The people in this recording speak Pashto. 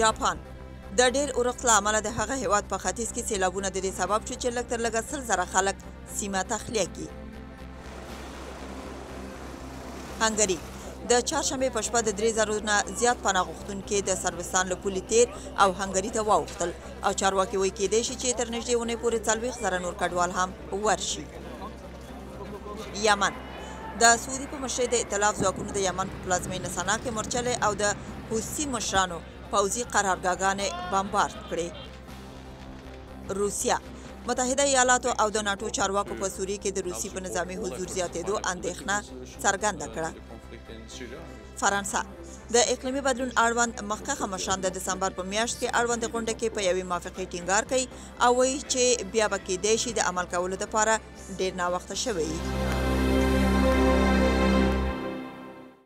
جاپان د ډېر اورښت له امله د هغه هیواد په ختیځ کې سیلابونه د دې سبب شو چې لږ تر لږه سل زره خلک سیمه تخلیه کړي هنګري د چهارشنبې په شپه د درې زرو نه زیات پناه غوښتونکي د سربستان له پولې تیر او هنګري ته واوښتل او چارواکي وایي کېدای شي چې تر نږدې ونې پورې څلوېښت زره نور کډوال هم ورشي یمن، د سعودي په مشرۍ د ایتلاف ځواکونو د یمن په پلازمېنه سنا کې مورچلې او د حوثي مشرانو پوځي قرارګاګانې بمبارد کړې. روسیه، متحده ایالاتو او د ناټو چارواکو په سوریه کې د روسي په نظامي حضور زیاتېدو اندېښنه څرګنده کړه. فرانسه، د اقلیمي بدلون اړوند مخکښه مشران د دسمبر په میاشت کې اړوندې غونډه کې په یوې موافقې ټینګار کوي او وایي چې بیا به کیدای شي د عمل کولو لپاره ډیر ناوخته شوی وي.